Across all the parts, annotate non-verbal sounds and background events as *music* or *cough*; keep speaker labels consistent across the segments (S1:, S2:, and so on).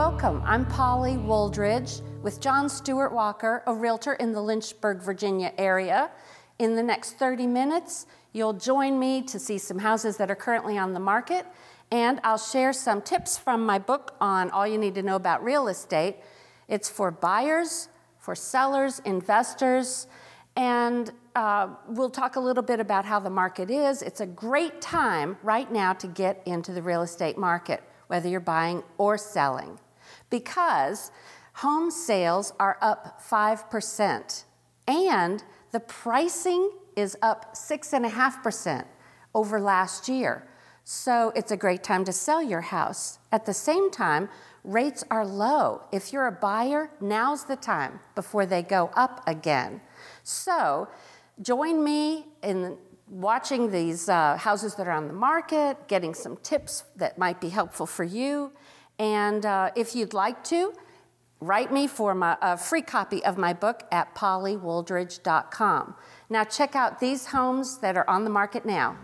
S1: Welcome. I'm Polly Wooldridge with John Stewart Walker, a realtor in the Lynchburg, Virginia area. In the next 30 minutes, you'll join me to see some houses that are currently on the market, and I'll share some tips from my book on all you need to know about real estate. It's for buyers, for sellers, investors, and uh, we'll talk a little bit about how the market is. It's a great time right now to get into the real estate market, whether you're buying or selling, because home sales are up 5%, and the pricing is up 6.5% over last year. So it's a great time to sell your house. At the same time, rates are low. If you're a buyer, now's the time before they go up again. So join me in watching these uh, houses that are on the market, getting some tips that might be helpful for you. And uh, if you'd like to, write me for my, a free copy of my book at pollywooldridge.com. Now, check out these homes that are on the market now.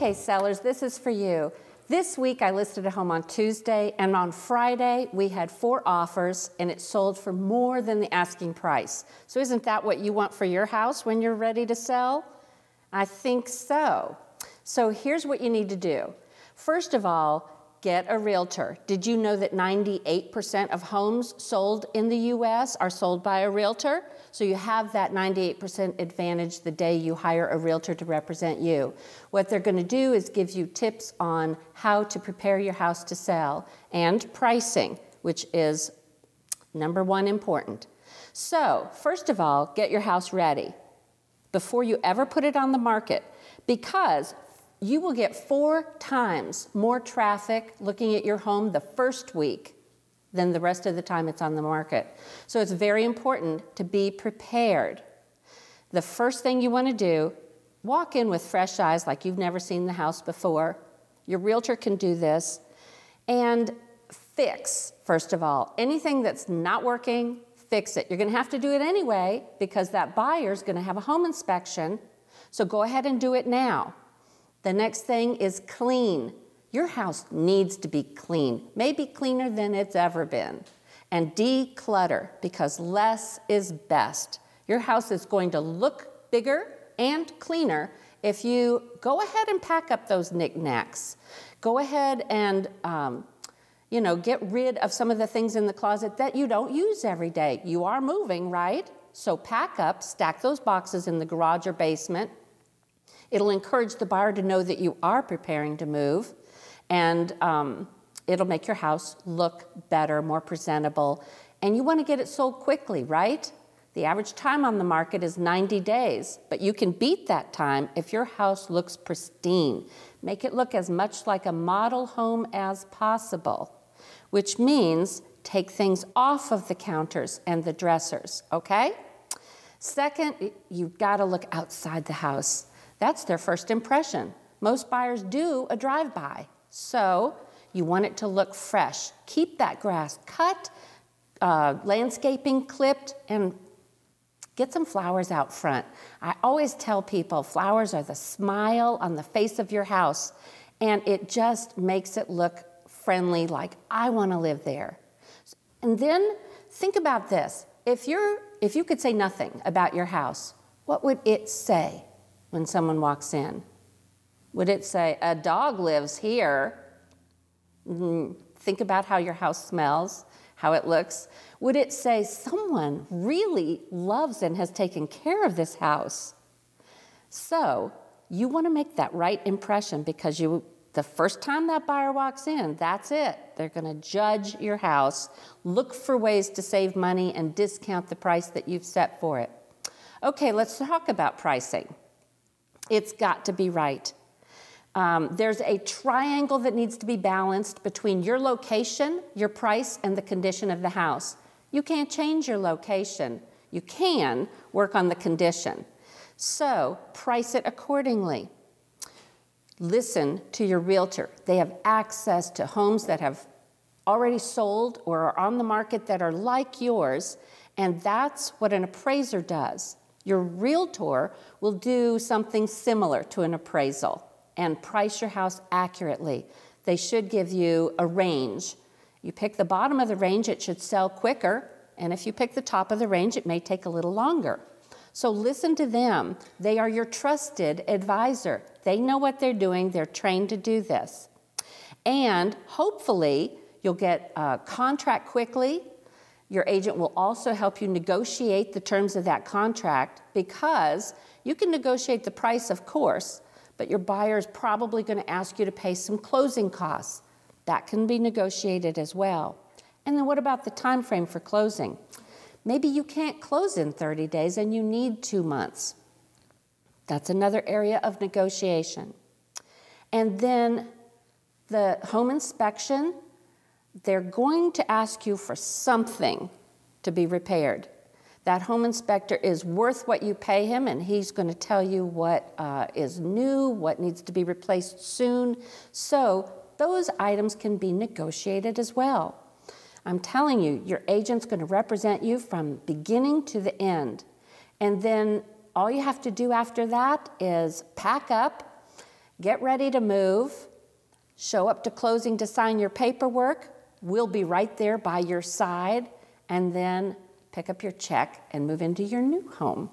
S1: Okay, sellers, this is for you. This week I listed a home on Tuesday, and on Friday we had four offers, and it sold for more than the asking price. So, isn't that what you want for your house when you're ready to sell? I think so. So, here's what you need to do. First of all, get a realtor. Did you know that 98% of homes sold in the US are sold by a realtor? So you have that 98% advantage the day you hire a realtor to represent you. What they're going to do is give you tips on how to prepare your house to sell and pricing, which is number one important. So, first of all, get your house ready before you ever put it on the market because you will get four times more traffic looking at your home the first week than the rest of the time it's on the market. So it's very important to be prepared. The first thing you want to do, walk in with fresh eyes like you've never seen the house before. Your realtor can do this. And fix, first of all, anything that's not working, fix it. You're going to have to do it anyway because that buyer's going to have a home inspection. So go ahead and do it now. The next thing is clean. Your house needs to be clean, maybe cleaner than it's ever been. And declutter because less is best. Your house is going to look bigger and cleaner if you go ahead and pack up those knickknacks. Go ahead and um, you know, get rid of some of the things in the closet that you don't use every day. You are moving, right? So pack up, stack those boxes in the garage or basement, It'll encourage the buyer to know that you are preparing to move, and um, it'll make your house look better, more presentable. And you want to get it sold quickly, right? The average time on the market is 90 days, but you can beat that time if your house looks pristine. Make it look as much like a model home as possible, which means take things off of the counters and the dressers, okay? Second, you've got to look outside the house. That's their first impression. Most buyers do a drive by. So you want it to look fresh. Keep that grass cut uh, landscaping clipped and get some flowers out front. I always tell people flowers are the smile on the face of your house, and it just makes it look friendly, like I want to live there. And then think about this. If you're if you could say nothing about your house, what would it say when someone walks in? Would it say, a dog lives here? Mm, think about how your house smells, how it looks. Would it say, someone really loves and has taken care of this house? So, you want to make that right impression because you the first time that buyer walks in, that's it. They're going to judge your house, look for ways to save money, and discount the price that you've set for it. Okay, let's talk about pricing. It's got to be right. Um, there's a triangle that needs to be balanced between your location, your price, and the condition of the house. You can't change your location. You can work on the condition. So, price it accordingly. Listen to your realtor. They have access to homes that have already sold or are on the market that are like yours, and that's what an appraiser does. Your realtor will do something similar to an appraisal and price your house accurately. They should give you a range. You pick the bottom of the range, it should sell quicker, and if you pick the top of the range, it may take a little longer. So listen to them. They are your trusted advisor. They know what they're doing, they're trained to do this. And hopefully, you'll get a contract quickly. Your agent will also help you negotiate the terms of that contract because you can negotiate the price, of course, but your buyer is probably going to ask you to pay some closing costs. That can be negotiated as well. And then what about the time frame for closing? Maybe you can't close in 30 days and you need 2 months. That's another area of negotiation. And then the home inspection, they're going to ask you for something to be repaired. That home inspector is worth what you pay him, and he's going to tell you what uh, is new, what needs to be replaced soon. So, those items can be negotiated as well. I'm telling you, your agent's going to represent you from beginning to the end. And then all you have to do after that is pack up, get ready to move, show up to closing to sign your paperwork. We'll be right there by your side, and then pick up your check and move into your new home.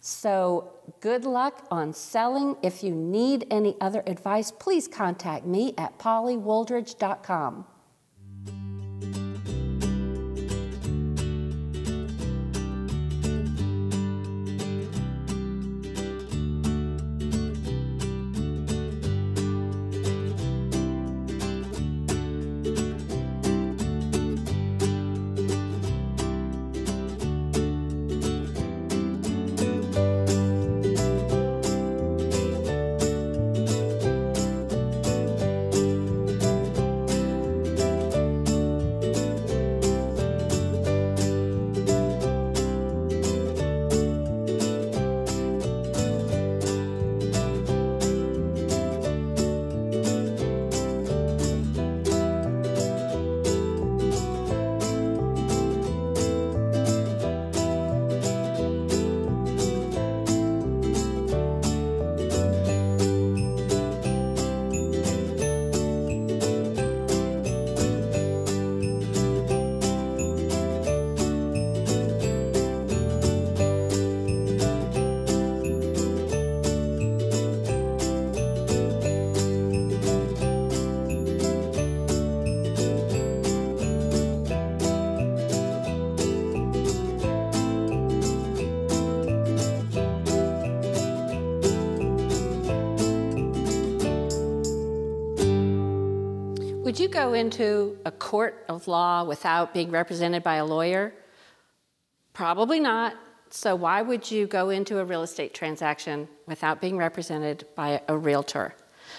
S1: So, good luck on selling. If you need any other advice, please contact me at pollywooldridge.com. Would you go into a court of law without being represented by a lawyer? Probably not. So, why would you go into a real estate transaction without being represented by a realtor?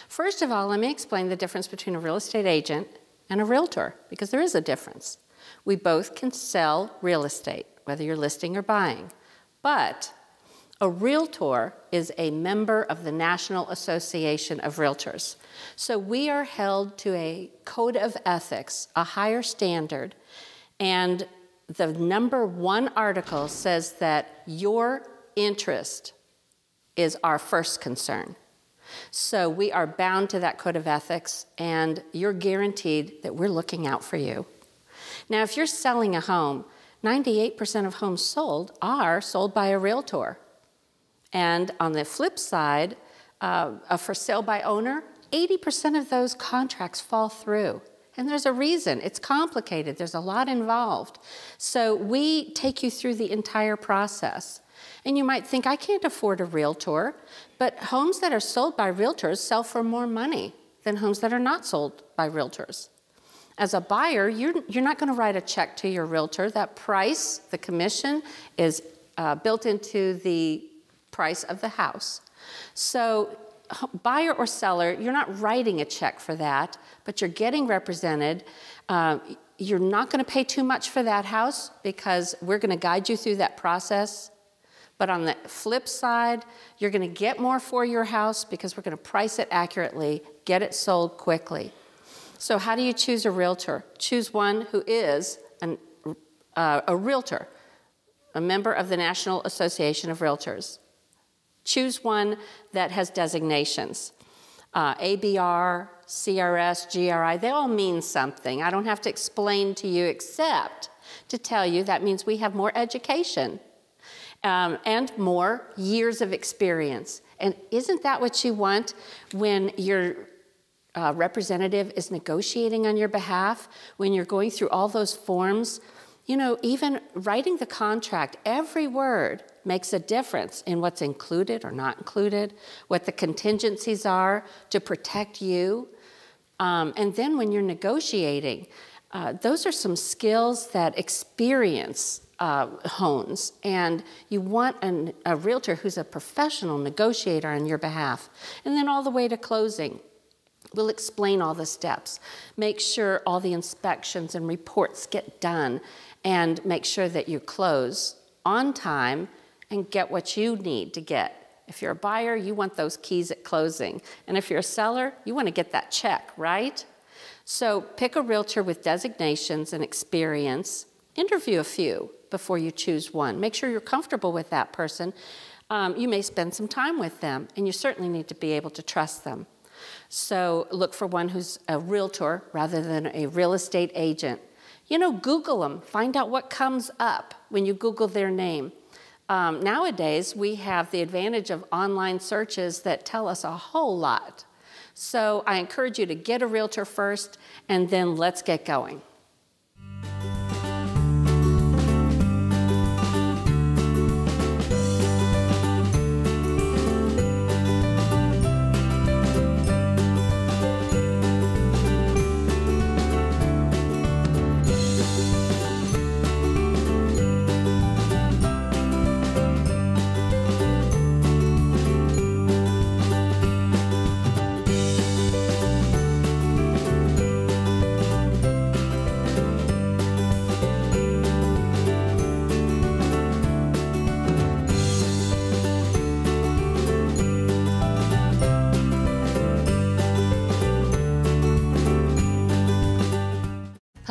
S1: First of all, let me explain the difference between a real estate agent and a realtor, because there is a difference. We both can sell real estate, whether you're listing or buying. But a realtor is a member of the National Association of Realtors. So we are held to a code of ethics, a higher standard, And the number one article says that your interest is our first concern. So we are bound to that code of ethics, and you're guaranteed that we're looking out for you. Now, if you're selling a home, 98% of homes sold are sold by a realtor. And on the flip side, uh, a for sale by owner, 80% of those contracts fall through. And there's a reason. It's complicated, there's a lot involved. So we take you through the entire process. And you might think, I can't afford a realtor, but homes that are sold by realtors sell for more money than homes that are not sold by realtors. As a buyer, you're, you're not going to write a check to your realtor. That price, the commission, is uh, built into the price of the house. So, buyer or seller, you're not writing a check for that, but you're getting represented. Uh, you're not going to pay too much for that house because we're going to guide you through that process. But on the flip side, you're going to get more for your house because we're going to price it accurately, get it sold quickly. So, how do you choose a realtor? Choose one who is an, uh, a realtor, a member of the National Association of Realtors. Choose one that has designations uh, ABR, CRS, GRI, they all mean something. I don't have to explain to you except to tell you that means we have more education um, and more years of experience. And isn't that what you want when your uh, representative is negotiating on your behalf, when you're going through all those forms? You know, even writing the contract, every word makes a difference in what's included or not included, what the contingencies are to protect you. Um, and then when you're negotiating, uh, those are some skills that experience uh, hones, and you want an, a realtor who's a professional negotiator on your behalf. And then all the way to closing. We'll explain all the steps, make sure all the inspections and reports get done, and make sure that you close on time and get what you need to get. If you're a buyer, you want those keys at closing. And if you're a seller, you want to get that check, right? So pick a realtor with designations and experience, interview a few, before you choose one. Make sure you're comfortable with that person. Um, you may spend some time with them, and you certainly need to be able to trust them. So look for one who's a realtor rather than a real estate agent. You know, Google them, find out what comes up when you Google their name. Um, nowadays, we have the advantage of online searches that tell us a whole lot. So I encourage you to get a realtor first, and then let's get going.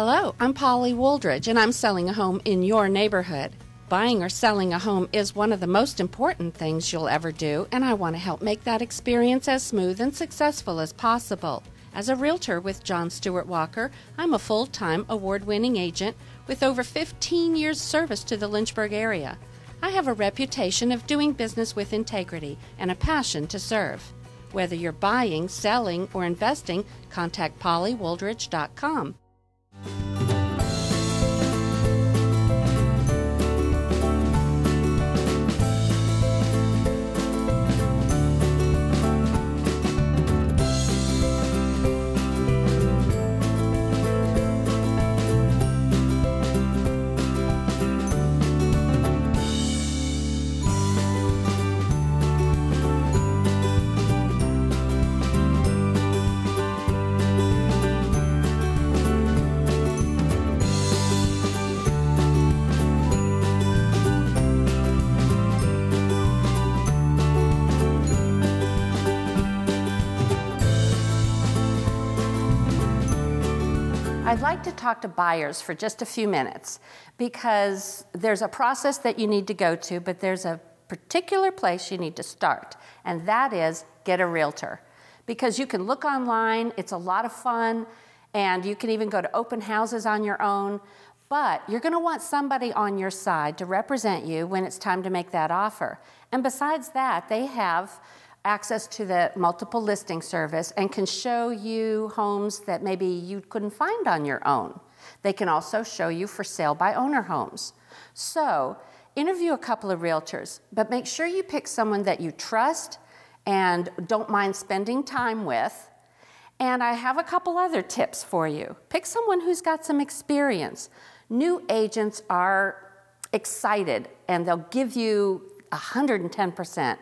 S1: Hello, I'm Polly Wooldridge, and I'm selling a home in your neighborhood. Buying or selling a home is one of the most important things you'll ever do, and I want to help make that experience as smooth and successful as possible. As a realtor with John Stewart Walker, I'm a full time award winning agent with over 15 years' service to the Lynchburg area. I have a reputation of doing business with integrity and a passion to serve. Whether you're buying, selling, or investing, contact pollywooldridge.com. I'd like to talk to buyers for just a few minutes because there's a process that you need to go to, but there's a particular place you need to start, and that is get a realtor. Because you can look online, it's a lot of fun, and you can even go to open houses on your own, but you're gonna want somebody on your side to represent you when it's time to make that offer. And besides that, they have access to the multiple listing service and can show you homes that maybe you couldn't find on your own. They can also show you for sale by owner homes. So, interview a couple of realtors, but make sure you pick someone that you trust and don't mind spending time with. And I have a couple other tips for you. Pick someone who's got some experience. New agents are excited and they'll give you 110%.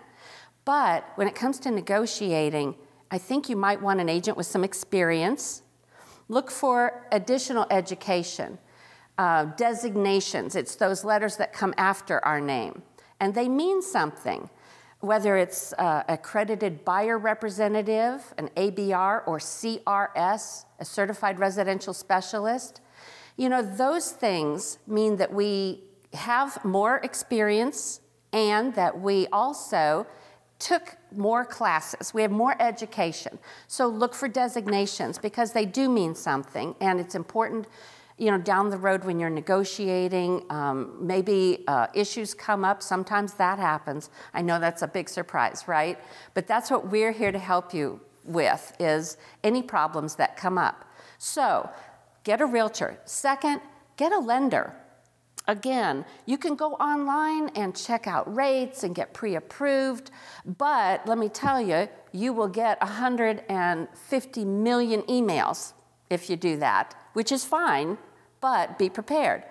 S1: But when it comes to negotiating, I think you might want an agent with some experience. Look for additional education, uh, designations. It's those letters that come after our name, and they mean something. Whether it's uh, accredited buyer representative, an ABR, or CRS, a certified residential specialist, you know, those things mean that we have more experience and that we also took more classes. We have more education. So look for designations because they do mean something, and it's important. You know, down the road when you're negotiating, um, maybe uh, issues come up. Sometimes that happens. I know that's a big surprise, right? But that's what we're here to help you with: is any problems that come up. So, get a realtor. Second, get a lender. Again, you can go online and check out rates and get pre approved, but let me tell you, you will get 150 million emails if you do that, which is fine, but be prepared.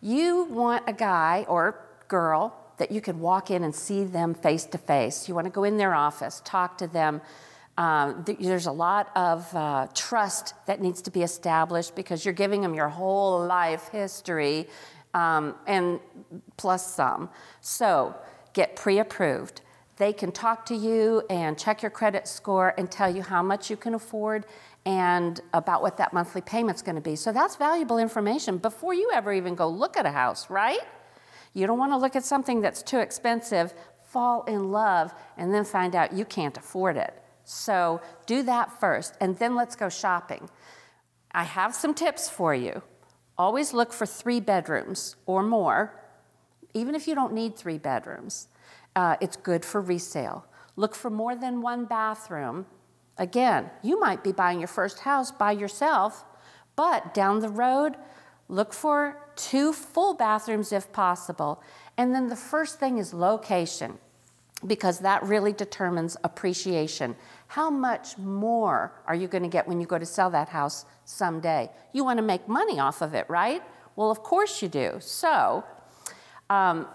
S1: You want a guy or girl that you can walk in and see them face to face. You want to go in their office, talk to them. Um, th- there's a lot of uh, trust that needs to be established because you're giving them your whole life history um, and plus some. So get pre approved. They can talk to you and check your credit score and tell you how much you can afford and about what that monthly payment's going to be. So that's valuable information before you ever even go look at a house, right? You don't want to look at something that's too expensive, fall in love, and then find out you can't afford it. So do that first, and then let's go shopping. I have some tips for you. Always look for three bedrooms or more, even if you don't need three bedrooms. Uh, it's good for resale. Look for more than one bathroom. Again, you might be buying your first house by yourself, but down the road, look for two full bathrooms if possible. And then the first thing is location, because that really determines appreciation. How much more are you going to get when you go to sell that house someday? You want to make money off of it, right? Well, of course you do. So, um,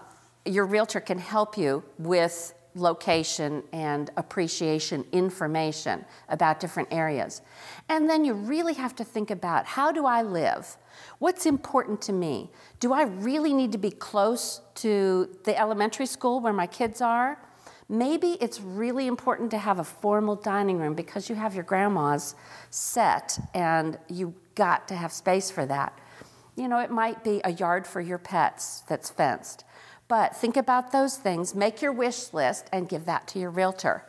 S1: your realtor can help you with location and appreciation information about different areas. And then you really have to think about how do I live? What's important to me? Do I really need to be close to the elementary school where my kids are? Maybe it's really important to have a formal dining room because you have your grandma's set and you got to have space for that. You know, it might be a yard for your pets that's fenced. But think about those things, make your wish list, and give that to your realtor.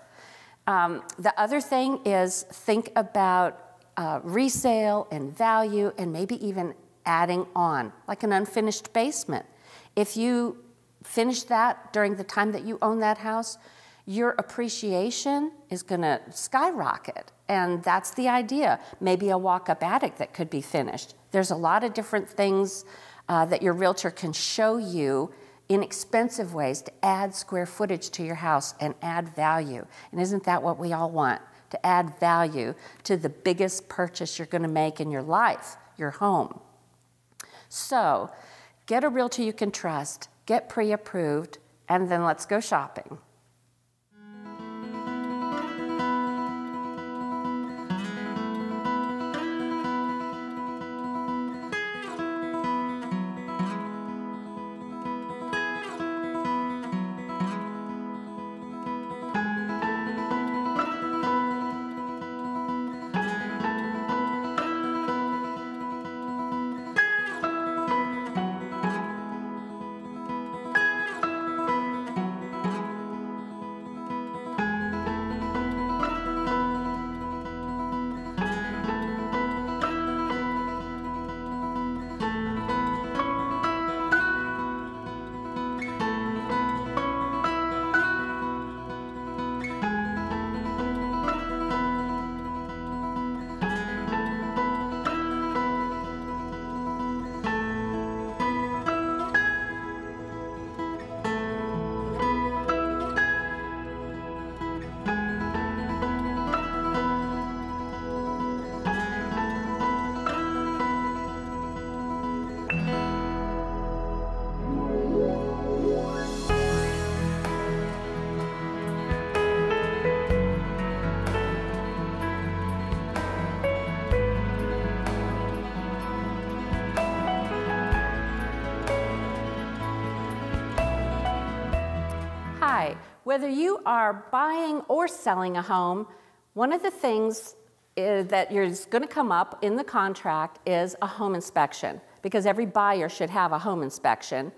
S1: Um, the other thing is think about uh, resale and value and maybe even adding on, like an unfinished basement. If you finish that during the time that you own that house, your appreciation is going to skyrocket. And that's the idea. Maybe a walk up attic that could be finished. There's a lot of different things uh, that your realtor can show you inexpensive ways to add square footage to your house and add value. And isn't that what we all want? To add value to the biggest purchase you're going to make in your life, your home. So, get a realtor you can trust, get pre approved, and then let's go shopping. Whether you are buying or selling a home, one of the things uh, that is going to come up in the contract is a home inspection because every buyer should have a home inspection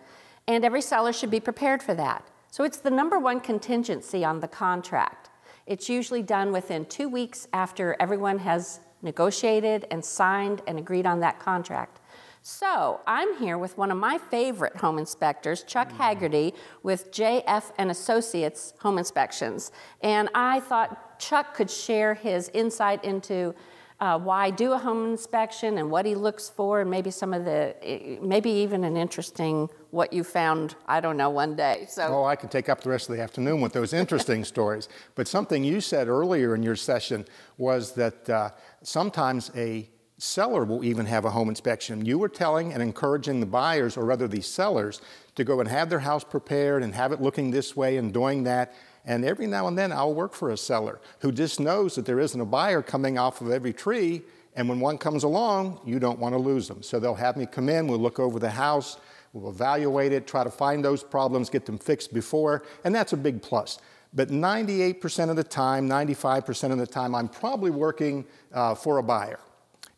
S1: and every seller should be prepared for that. So it's the number one contingency on the contract. It's usually done within two weeks after everyone has negotiated and signed and agreed on that contract. So I'm here with one of my favorite home inspectors, Chuck Haggerty, with JF and Associates Home Inspections. And I thought Chuck could share his insight into uh, why do a home inspection and what he looks for, and maybe some of the, maybe even an interesting what you found, I don't know, one day.
S2: So. Oh, I could take up the rest of the afternoon with those interesting *laughs* stories. But something you said earlier in your session was that uh, sometimes a seller will even have a home inspection. You were telling and encouraging the buyers, or rather the sellers, to go and have their house prepared and have it looking this way and doing that. And every now and then I'll work for a seller who just knows that there isn't a buyer coming off of every tree. And when one comes along, you don't want to lose them. So they'll have me come in, we'll look over the house, we'll evaluate it, try to find those problems, get them fixed before, and that's a big plus. But 98% of the time, 95% of the time, I'm probably working uh, for a buyer.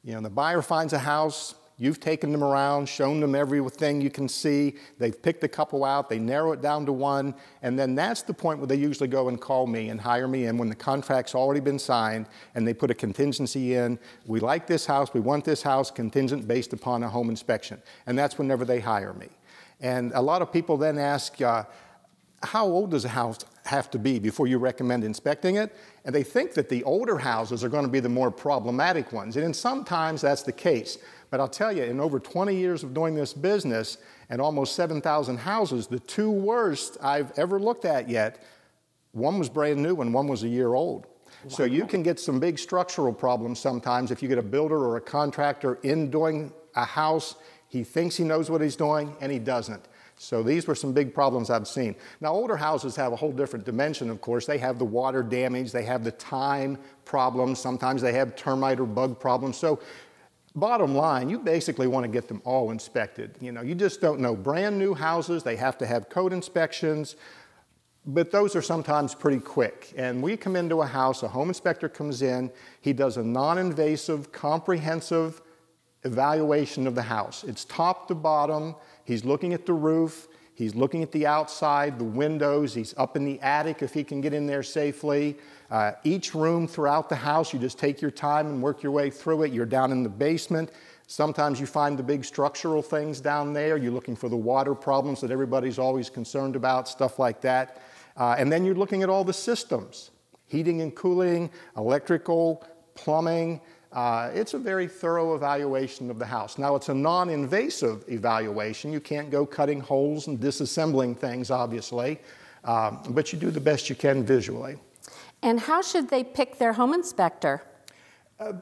S2: You know, the buyer finds a house, you've taken them around, shown them everything you can see, they've picked a couple out, they narrow it down to one, and then that's the point where they usually go and call me and hire me in when the contract's already been signed and they put a contingency in. We like this house, we want this house contingent based upon a home inspection. And that's whenever they hire me. And a lot of people then ask, uh, how old does a house have to be before you recommend inspecting it? And they think that the older houses are going to be the more problematic ones. And in sometimes that's the case. But I'll tell you, in over 20 years of doing this business and almost 7,000 houses, the two worst I've ever looked at yet, one was brand new and one was a year old. Wow. So you can get some big structural problems sometimes if you get a builder or a contractor in doing a house. He thinks he knows what he's doing and he doesn't. So these were some big problems I've seen. Now, older houses have a whole different dimension, of course. They have the water damage, they have the time problems, sometimes they have termite or bug problems. So, bottom line, you basically want to get them all inspected. You know, you just don't know. Brand new houses, they have to have code inspections, but those are sometimes pretty quick. And we come into a house, a home inspector comes in, he does a non invasive, comprehensive evaluation of the house. It's top to bottom. He's looking at the roof. He's looking at the outside, the windows. He's up in the attic if he can get in there safely. Uh, each room throughout the house, you just take your time and work your way through it. You're down in the basement. Sometimes you find the big structural things down there. You're looking for the water problems that everybody's always concerned about, stuff like that. Uh, and then you're looking at all the systems heating and cooling, electrical, plumbing. Uh, it's a very thorough evaluation of the house. Now, it's a non invasive evaluation. You can't go cutting holes and disassembling things, obviously, uh, but you do the best you can visually.
S1: And how should they pick their home inspector?
S2: Uh,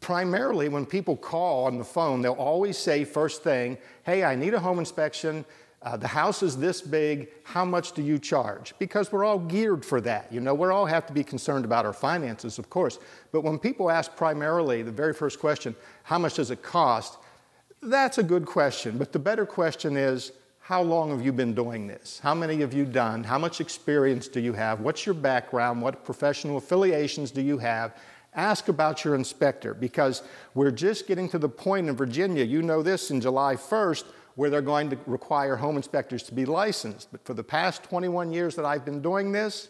S2: primarily, when people call on the phone, they'll always say, first thing, hey, I need a home inspection uh, the house is this big, how much do you charge? Because we're all geared for that. You know, we all have to be concerned about our finances, of course. But when people ask primarily the very first question, how much does it cost? That's a good question. But the better question is, how long have you been doing this? How many have you done? How much experience do you have? What's your background? What professional affiliations do you have? Ask about your inspector because we're just getting to the point in Virginia, you know this, in July 1st, where they're going to require home inspectors to be licensed. But for the past 21 years that I've been doing this,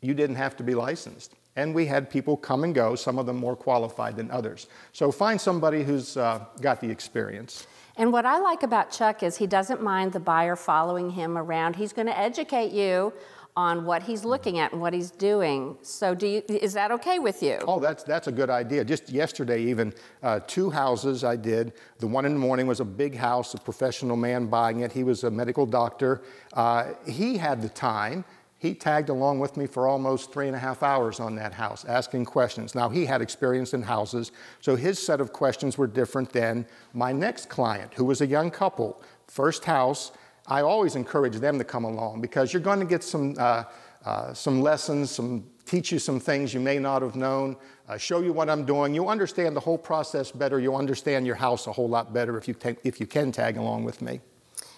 S2: you didn't have to be licensed. And we had people come and go, some of them more qualified than others. So find somebody who's uh, got the experience.
S1: And what I like about Chuck is he doesn't mind the buyer following him around. He's going to educate you on what he's looking at and what he's doing. So, do you, is that okay with you?
S2: Oh, that's that's a good idea. Just yesterday, even uh, two houses I did. The one in the morning was a big house, a professional man buying it. He was a medical doctor. Uh, he had the time. He tagged along with me for almost three and a half hours on that house, asking questions. Now, he had experience in houses, so his set of questions were different than my next client, who was a young couple, first house. I always encourage them to come along because you're going to get some, uh, uh, some lessons, some teach you some things you may not have known, uh, show you what I'm doing. You'll understand the whole process better. You'll understand your house a whole lot better if you, if you can tag along with me.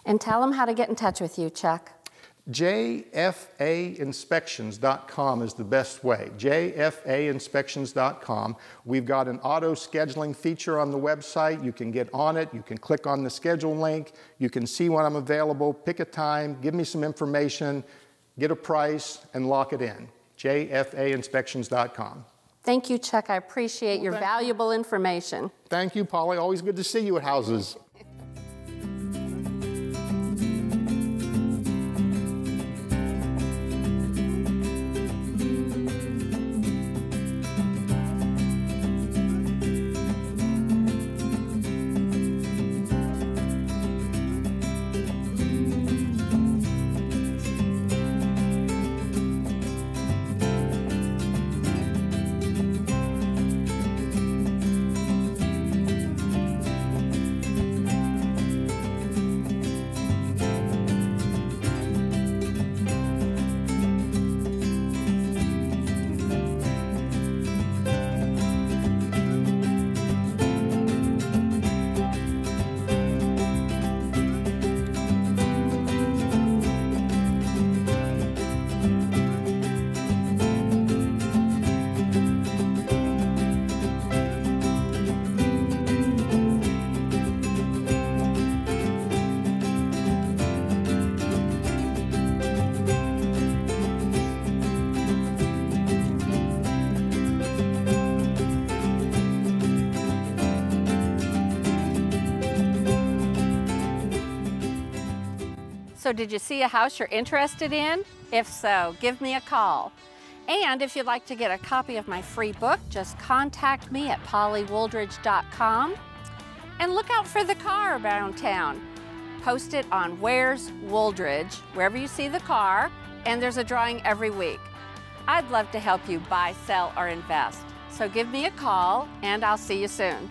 S1: And tell them how to get in touch with you, Chuck.
S2: jfainspections.com is the best way. jfainspections.com. We've got an auto scheduling feature on the website. You can get on it. You can click on the schedule link. You can see when I'm available, pick a time, give me some information, get a price, and lock it in. jfainspections.com.
S1: Thank you, Chuck. I appreciate well, your valuable you. information.
S2: Thank you, Polly. Always good to see you at houses.
S1: Did you see a house you're interested in? If so, give me a call. And if you'd like to get a copy of my free book, just contact me at pollywooldridge.com And look out for the car around town. Post it on Where's Wooldridge, wherever you see the car, and there's a drawing every week. I'd love to help you buy, sell, or invest. So give me a call, and I'll see you soon.